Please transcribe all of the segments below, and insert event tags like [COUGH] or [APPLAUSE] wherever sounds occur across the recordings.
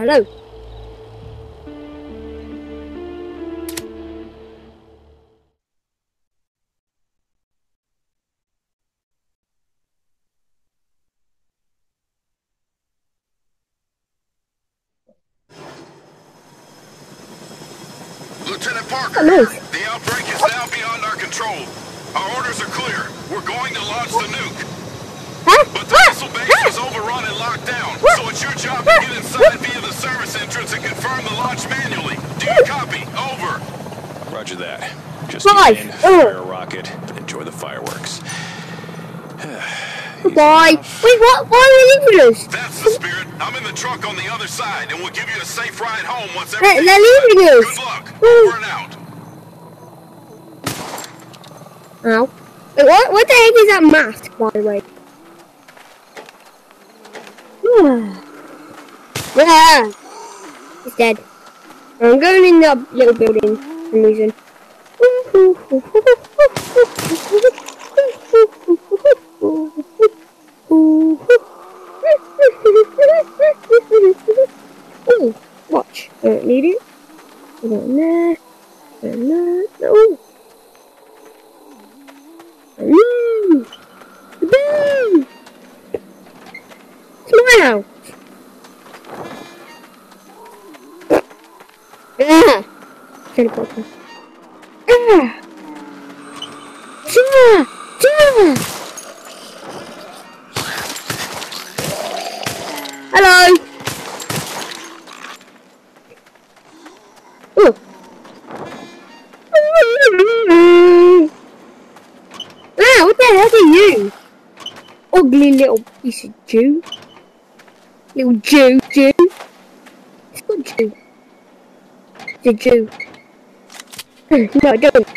Hello? Lieutenant Parker, Hello. the outbreak is now beyond our control. Our orders are clear. We're going to launch the nuke. But the missile base is overrun and locked down, so it's your job to get inside the service entrance and confirm the launch manually. Do you copy? Over. Roger that. Just Right. get in, fire a rocket, and enjoy the fireworks. [SIGHS] Goodbye. Wait, what? Why are they leaving us? That's the spirit. I'm in the truck on the other side, and we'll give you a safe ride home once They're, everything's they're leaving Good us. luck. Ooh. Over and out. Ow. Wait, what, what the heck is that mask, by the way? [SIGHS] yeah. He's dead. I'm going in the little building for some reason. Ooh, watch. I don't need it. Put it in there. Put it in there. No. Woo! Woo! Smile! Ah! Teleport. Ah! Ja! Ja! Hello! Ooh. Ah, what the heck are you? Ugly little piece of Jew. Little Jew, Jew. It's not Jew. It's a Jew. [LAUGHS] no, don't.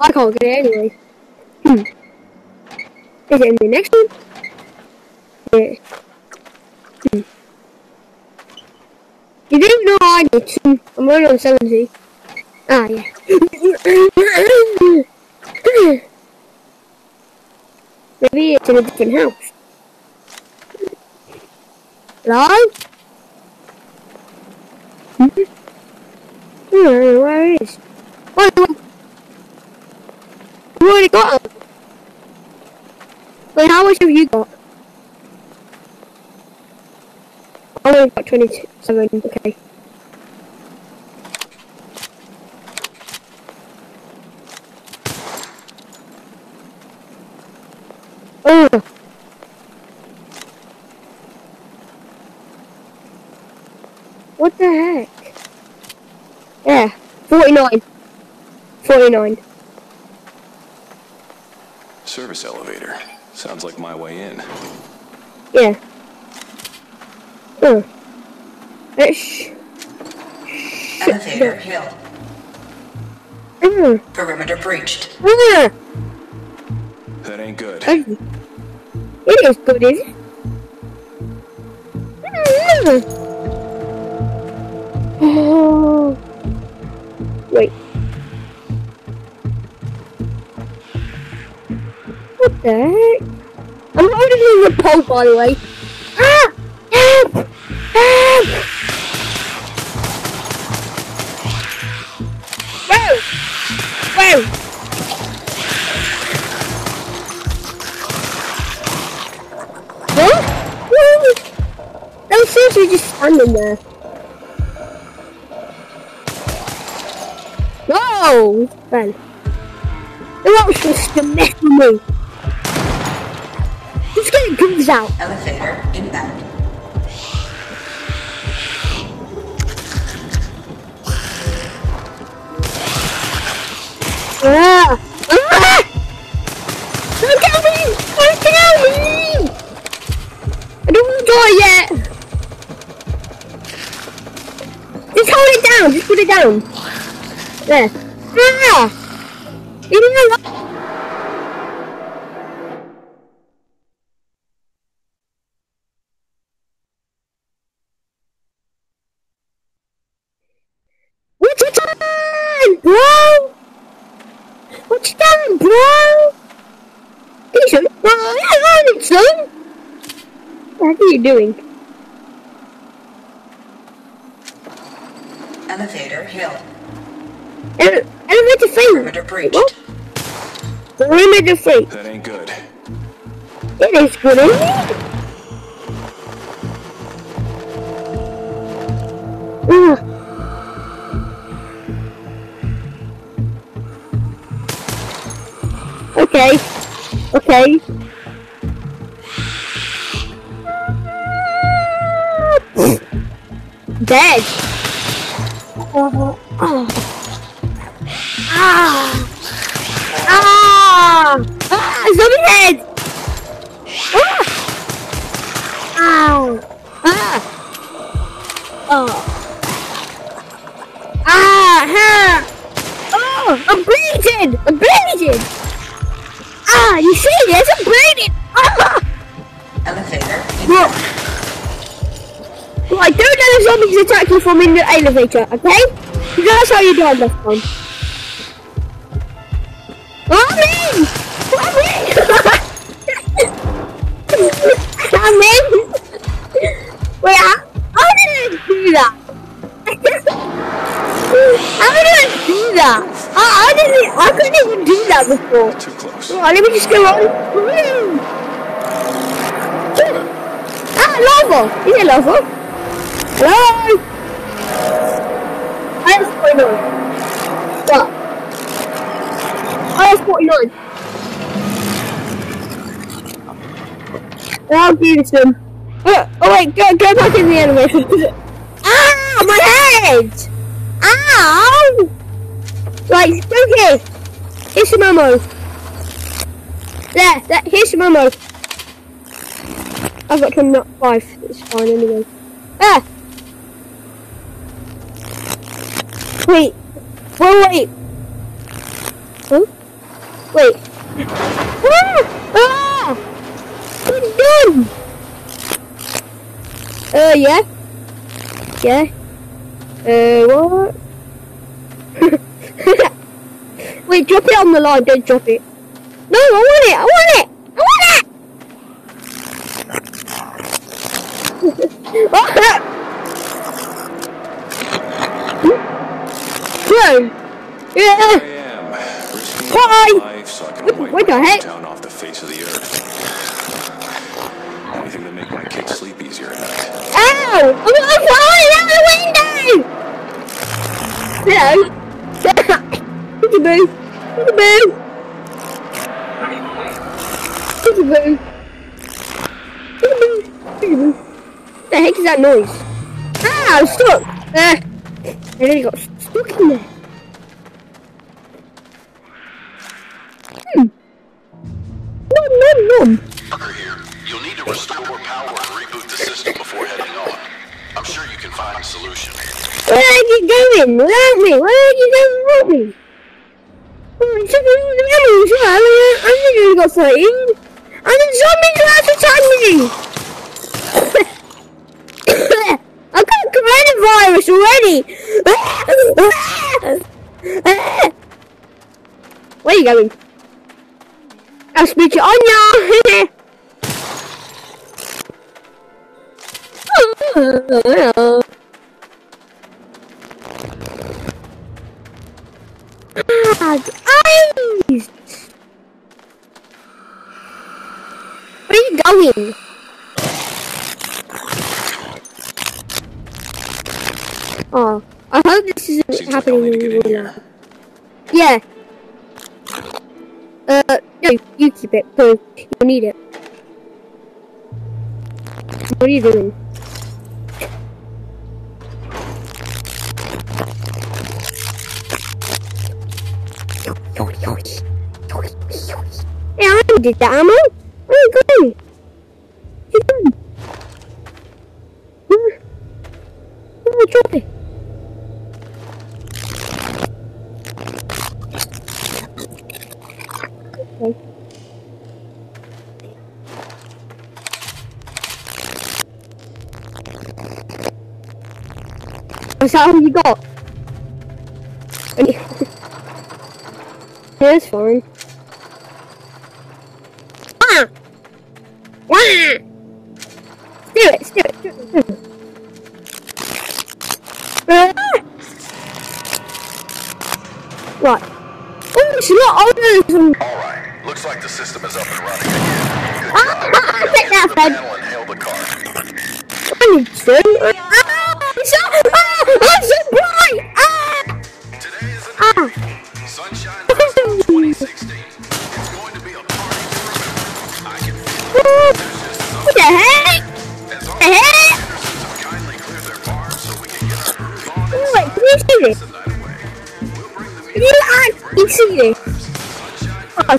I can't get it anyway. Hmm. Is it in the next one? Yeah. Hmm. You don't know I. Hmm, I'm only on 70. Ah, yeah. [COUGHS] Maybe it's in a different house. Hello? Hmm? I don't know where it is. Wait, wait. You already got it. Wait, how much have you got? I only got 27, okay. Oh. What the heck? Yeah, 49. 49. Service elevator. Sounds like my way in. Yeah. Oh. Ish. Elevator hill. Mm. Perimeter breached. Ah. That ain't good. It is good, is it? Mm. Oh. [GASPS] Wait. What? I'm holding in the pole, by the way. Ah! Help! Help! Whoa! Whoa! Huh? Woo! That was seriously just standing there. No! Ben. The was to mess with me. It comes out. Elevator inbound. Ah! Ah! Don't me! Don't kill me! I don't want to die yet! Just hold it down! Just put it down! There. Ah! Leave me alone! What's your time, bro? What's your time, bro? Listen, well, I need some. What are you doing? Elevator hill. Ele- elevator free. Perimeter breached. What? Perimeter free. That ain't good. It is good, isn't it? Ugh. Okay. Okay. Dead. Oh. Ah. Ah. Ah. Zombie head. Ah! Ow! Ah! Oh! Ah! Ha! Oh! I'm bleeding! I'm bleeding! Ah! You see this? I'm bleeding! Ah! Elevator Look! Right, don't let the zombies attack you from in the elevator, okay? Because That's how you die last time. I'm in! I'm in! I'm in! Wait, how, how did I do that? how did I do that? How, how did it, I couldn't even do that before. Too close. Right, let me just go on. Ah, lava! Is it lava? Hello? I have 49. What? I have 49. I'll you some. Oh, oh wait, go, go back in the animation. [LAUGHS] ah, my head! Ow! Right, go here. Here's some ammo. There, there, here's some ammo. I've got to knock five. It's fine anyway. Ah! Wait. Wait, wait. Huh? Wait. Ah! Ah! What are? Uh, yeah. Yeah. Uh, what? [LAUGHS] Wait, drop it on the line, don't drop it. No, I want it, I want it! I want it! [LAUGHS] Yeah! Why? so What- the heck? town off the face of the earth. Anything to make my kids sleep easier at night. Ow! I'm I'm falling out the window! Hello? Peekaboo! Peekaboo! Peekaboo! Peekaboo! Peekaboo! What the heck is that noise? I'm stuck! Ah! I nearly got stuck in there. Hmm. Nom nom nom! Here. You'll need to restore power and reboot the system before heading on. I'm sure you can find a solution. Where are you going without me? Where are you going without me? Oh, I'm gonna go fighting. And the zombies are to attack me! I got coronavirus already! Where are you going? I'll speak to Anya! God, eyes! Where are you going? Oh, I hope this isn't Seems happening need to get in in real here. Yeah. Uh, no, you keep it, Pooh. You need it. What are you doing? Hey, I did that ammo. Where are you going? You going? Where? Where drop it? Okay. That you got? Here's fine. Ah! Ah! do it, do it, do it, do it. Ah! Right. Oh, it's not than Alright, looks like the system is up and running again. Good Ah, job. Now take get that, to the Fred. panel and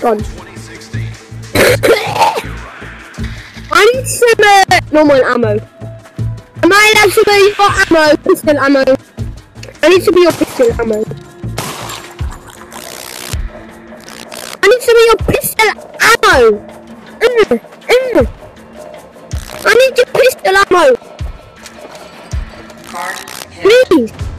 Sunshine my god. 2016. [COUGHS] I need some uh, normal ammo. Am I allowed some of your ammo? Pistol ammo. I need some of your pistol ammo. I need some of your pistol ammo. Mm, mm. I need your pistol ammo, please.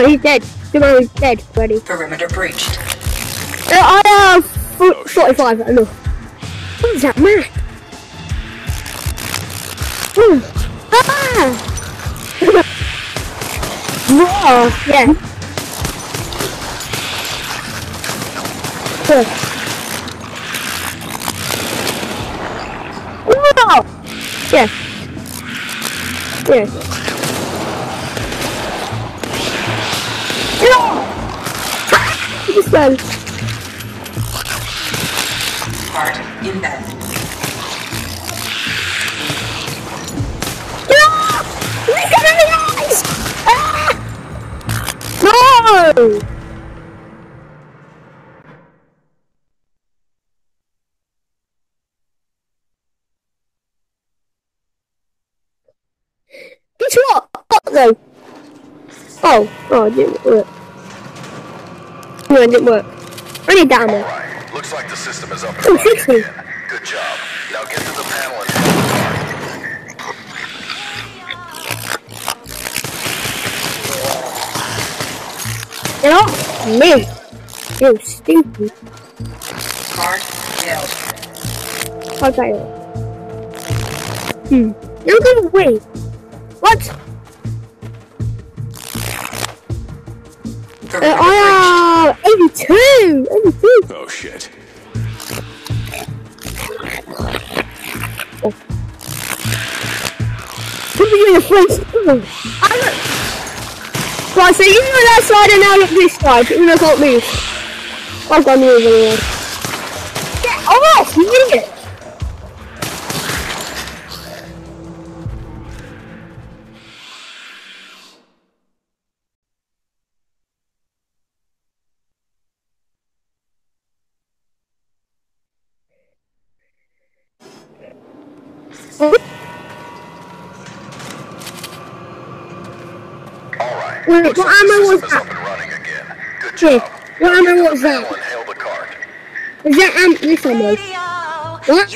Oh, he's dead. Tomorrow is dead already. Perimeter breached. Uh, I have fo- 45, enough. What is that, man? Hmm. Ah! [LAUGHS] Whoa, yeah. Good. Whoa! Yeah. Yeah. Ah! No! Guess what? What though? Oh, oh, it didn't work. No, it didn't work. I need that ammo. Looks like the system is up and Oh, running fix me. again. Good job. Now get to the panel and hail the car. Get off me! You stinky. Card held. Okay. Hmm. You're gonna wait. What? Uh, breached. 82! 82! Oh shit. Put me in the look. Right, so you look that side and now look this side. You look at me. I've got move anyway. Alright, Wait, what ammo was that? up and running again. Good job. what ammo was that? panel and hail the car. Is that um, this ammo? What?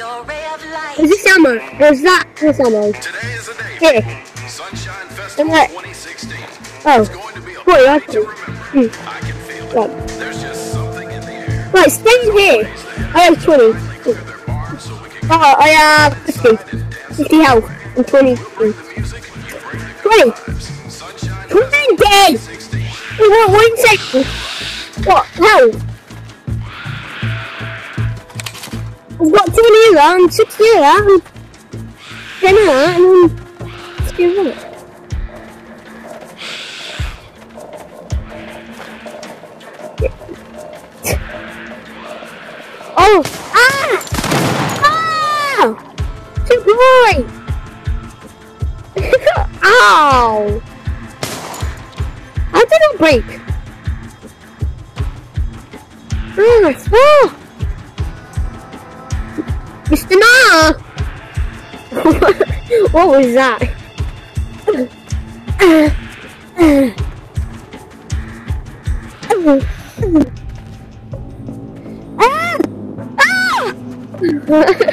Is this ammo? Or is that this ammo? Today is a day. Here. Sunshine Festival 2016. Oh. It's going to be a Wait, party that's to it. Hmm. I can feel it. Right. There's just in. Right, stay here. I have 20. Clear their bars so we can Oh, I have 50. 50 health. And 20. the music. You bring the 20. vibes. Sunshine Come on, Festival Dad. 2016. Wait, what, one second. What? How? I've got 20 of that and 60 of that and 10 of that and then uh, 60 Ow! How did it break? Mm, oh! Mr. Ma! [LAUGHS] what was that? [LAUGHS] Ah! ah, [LAUGHS]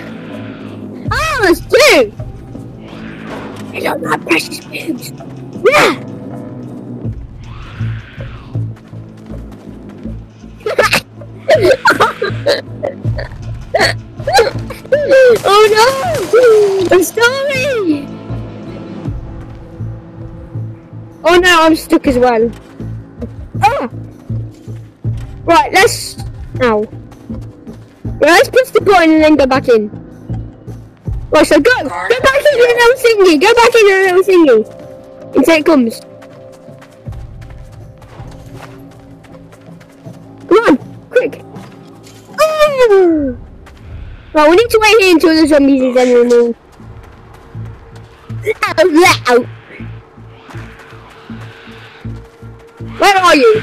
as well. Ah! Right, let's... Ow. Right, let's push the button and then go back in. Right, so go! Go back in the little thingy! Go back in the little thingy! Until it comes. Come on! Quick! Oh! Right, we need to wait here until the zombies is then removed. Ow, Where are you?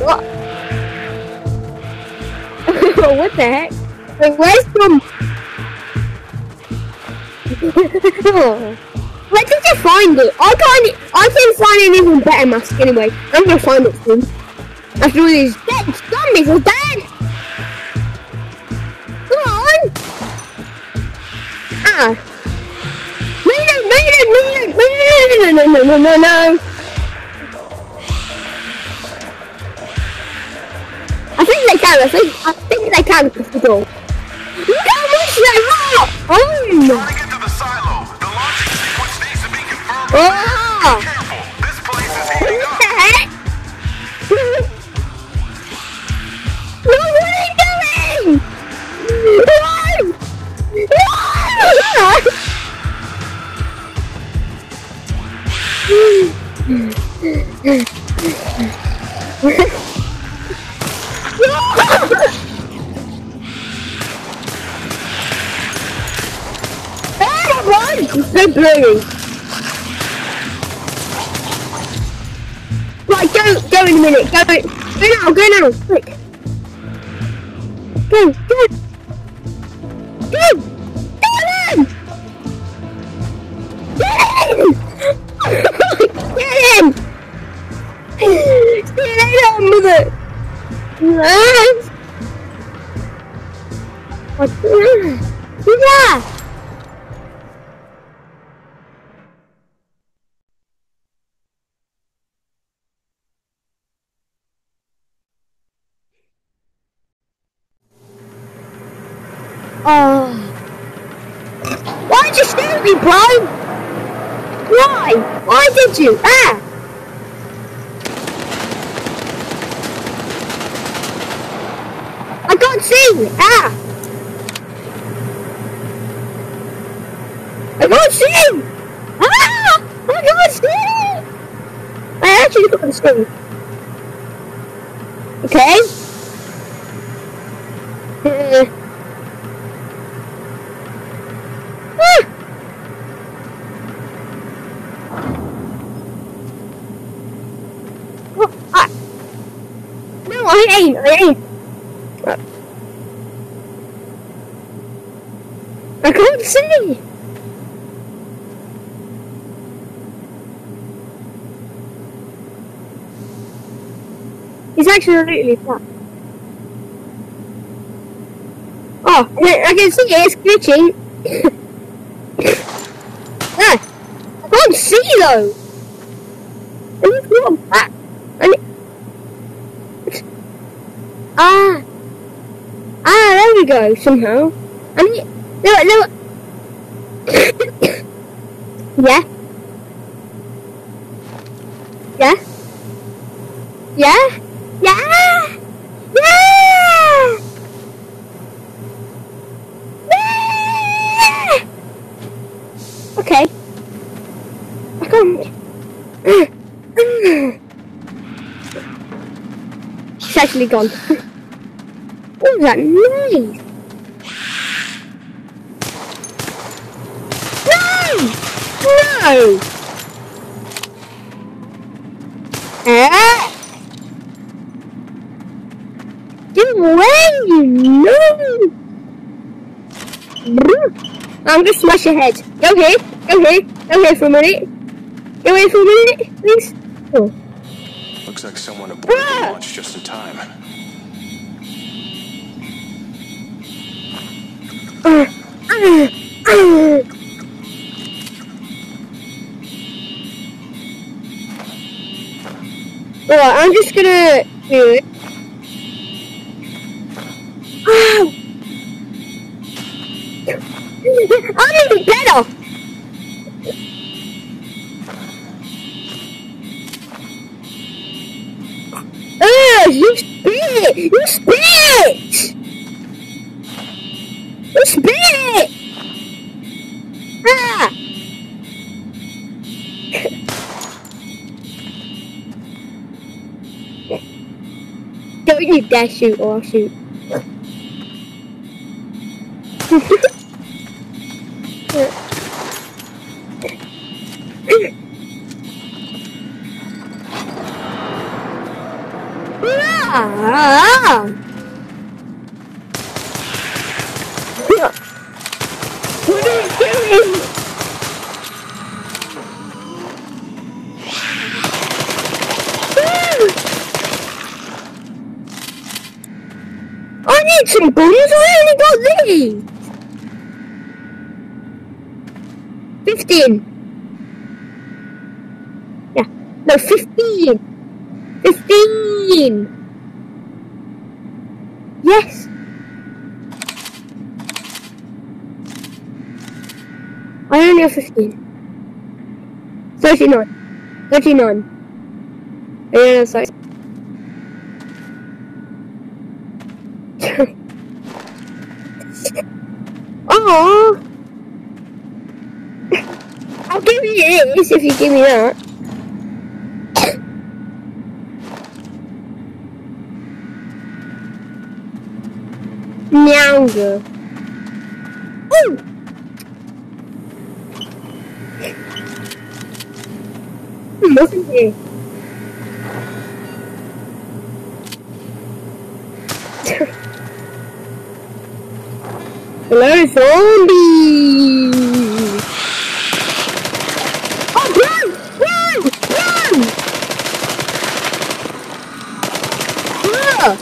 What? what the heck? Wait, where's Tom? Where did you find it? I can't. I can't find an even better mask anyway. I'm gonna find it soon. After all these dead zombies are dead. Come on. Ah. No, no, no, no, no, no, no, no, no, no, no, no. I think they can. I think. I think they can push the door. Look how much they are. Oh. Try to get to the silo. The launching sequence needs to be confirmed. Oh. You stare at me, bro? Why? Why did you? Ah! I can't see! Ah! I can't see! Ah! I can't see! I actually can't see. Okay. Uh, Ah! Well, I... No, I. I can't see. It's actually really flat. Oh, I can see it. It's glitching. ah, I can't see though. I need to go back. I need... Ah. Ah, there we go, somehow. I need... No, no. [COUGHS] yeah. Yeah. Yeah. Yeah. Yeah. Yeah. Okay. I can't. [COUGHS] She's actually gone. [LAUGHS] that nice. No! No! Ah! Get away, you know! I'm gonna smash your head. Go here, go here, go here for a minute. Go here for a minute, please. Oh. Looks like someone aborted Ah! the launch just in time. Well, I'm just gonna do it. Ah! I'm in pedal! Ugh, ah, you spit! You spit! You spit! Ah! [LAUGHS] Don't you dare shoot or I'll shoot. [LAUGHS] Ah! Some guns, I only got these! Fifteen! Yeah, no, fifteen! Fifteen! Yes! I only have fifteen. Thirty-nine. Thirty-nine. Yeah, no, sorry. Oh, I'll you this if you give me that. Nyanga. Ooh! Hmm, what's in? Hello, zombie! Oh, run! Run! Run! Bruh!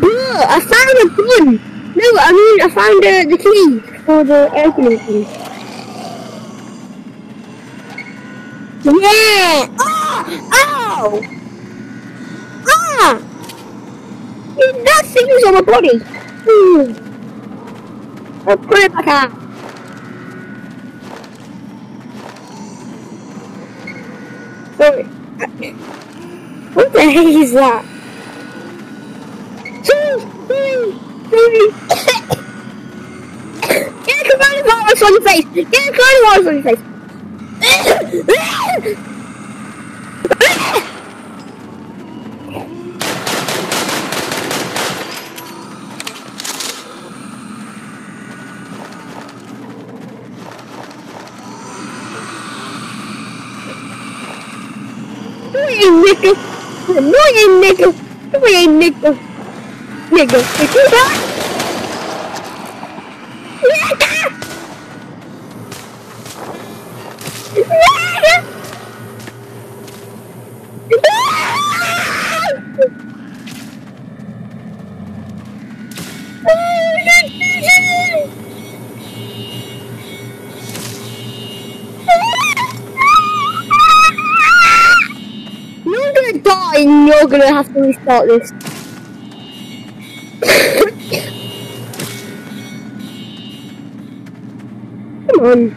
Bruh, I found a gun! No, I found uh, the key for the opening key. Yeah! Oh! Ow! Ah! That thing is on my body! Ooh. I'll put it back out. What the heck is that? Coronavirus on your face! Get a coronavirus on your face! Annoying nigga! Annoying nigga! Annoying nigga! Nigga, did you restart this. Come on.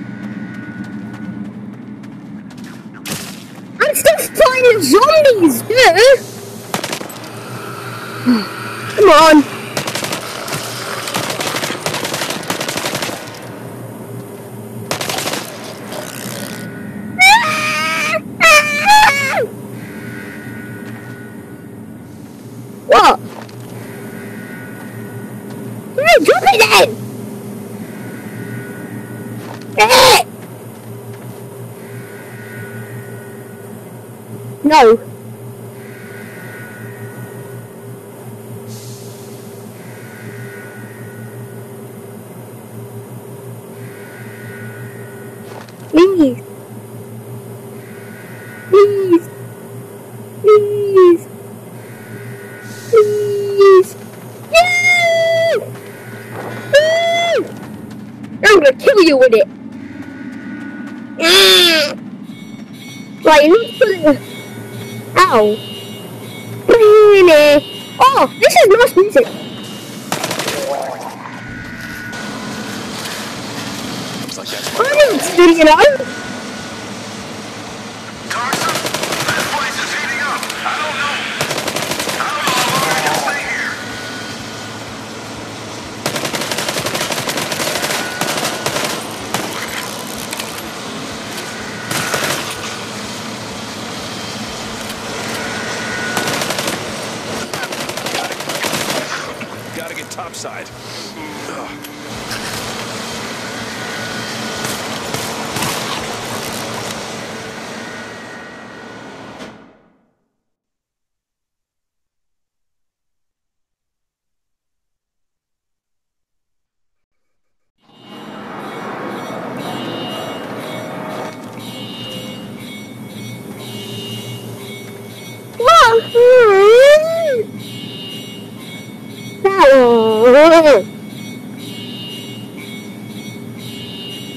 I'm still fighting zombies, dude! [SIGHS] Come on. Oh, this is nice music. I'm not you.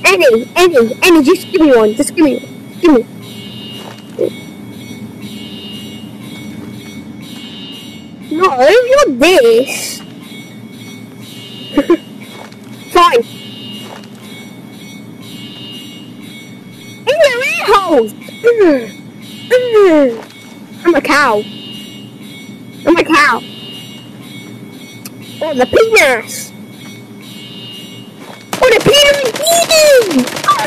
Annie, Annie, Annie, just give me one. Just give me one. Give me. No, not this. [LAUGHS] Fine. In your ear holes. I'm a cow. I'm a cow. Oh, the penis. Oh, the penis is. Ah!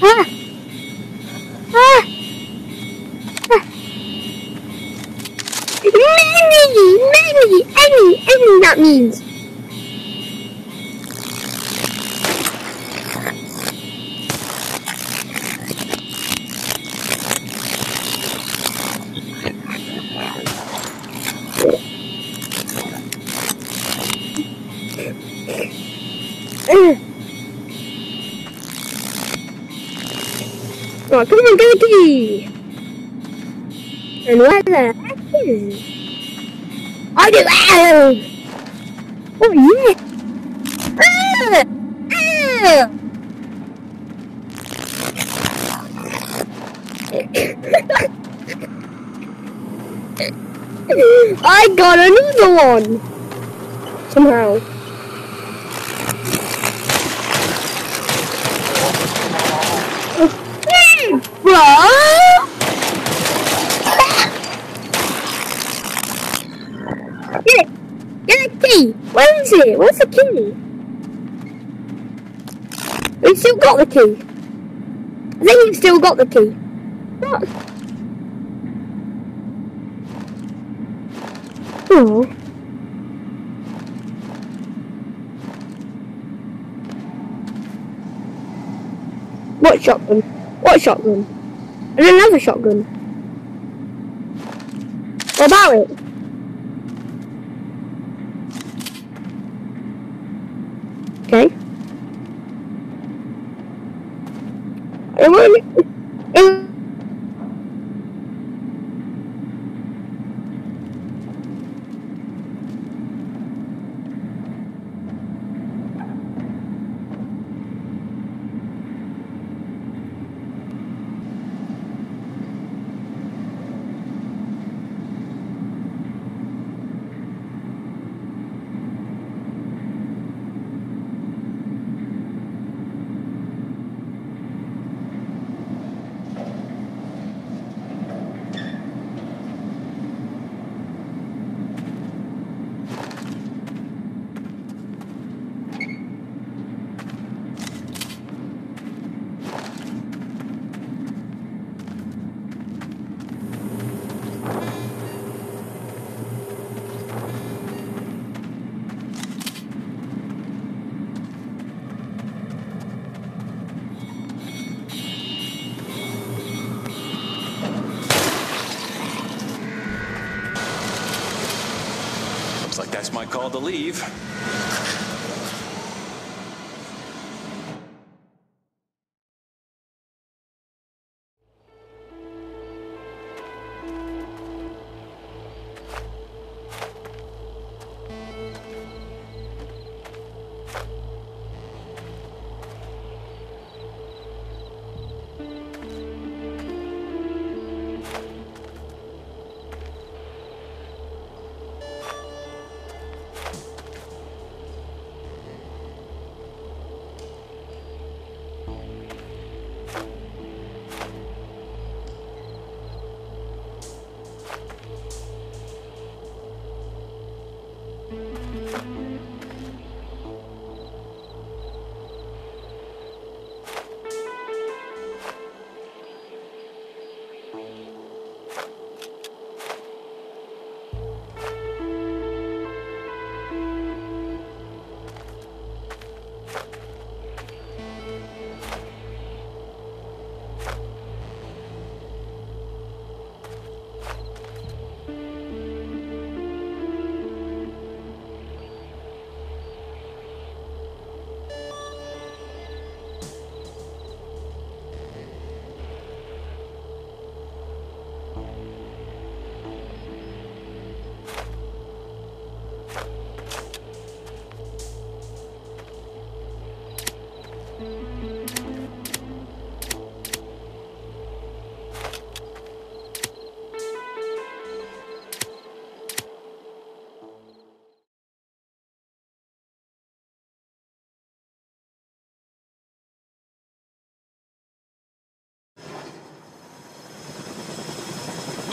Ah! Ah! Ah! Manny! Manny! Annie! Annie, that means. Oh, come on, get the! And what the heck is it? Oh yeah! Ah! Ah! I got another one! Somehow. Bro! Get it! Get key! Where is it? Where's the key? We still got the key. I think we've still got the key. What? Oh. What shotgun? What shotgun? And another shotgun. What about it? Okay. I want it. Looks like that's my call to leave.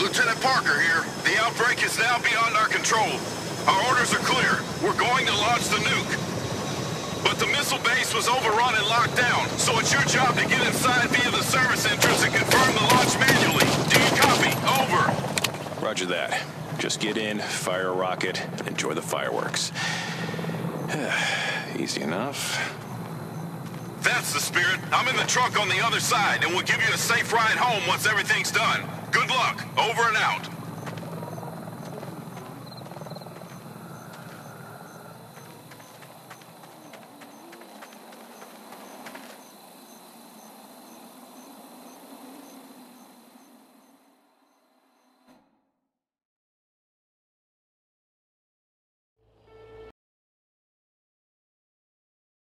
Lieutenant Parker here. The outbreak is now beyond our control. Our orders are clear. We're going to launch the nuke. But the missile base was overrun and locked down, so it's your job to get inside via the service entrance and confirm the launch manually. Do you copy? Over. Roger that. Just get in, fire a rocket, and enjoy the fireworks. [SIGHS] Easy enough. That's the spirit. I'm in the truck on the other side, and we'll give you a safe ride home once everything's done. Good luck. Over and out.